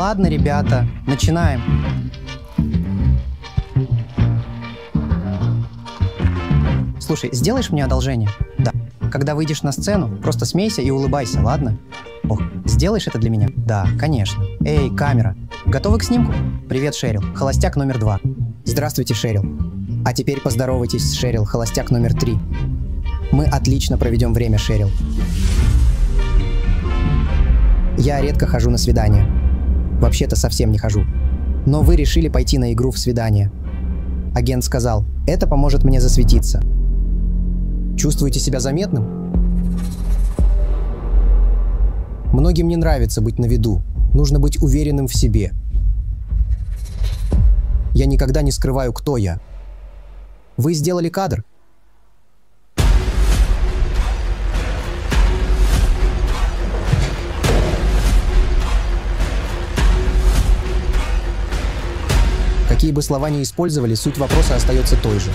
Ладно, ребята, начинаем. Слушай, сделаешь мне одолжение? Да. Когда выйдешь на сцену, просто смейся и улыбайся, ладно? Ох, сделаешь это для меня? Да, конечно. Эй, камера. Готовы к снимку? Привет, Шерил. Холостяк номер два. Здравствуйте, Шерил. А теперь поздоровайтесь с Шерил, холостяк номер три. Мы отлично проведем время, Шерил. Я редко хожу на свидания. Вообще-то совсем не хожу. Но вы решили пойти на игру в свидание. Агент сказал, это поможет мне засветиться. Чувствуете себя заметным? Многим не нравится быть на виду. Нужно быть уверенным в себе. Я никогда не скрываю, кто я. Вы сделали кадр? Какие бы слова ни использовали, суть вопроса остается той же.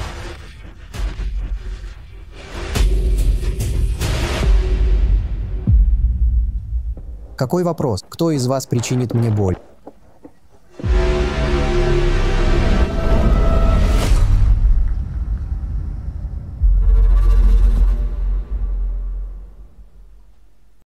Какой вопрос? Кто из вас причинит мне боль?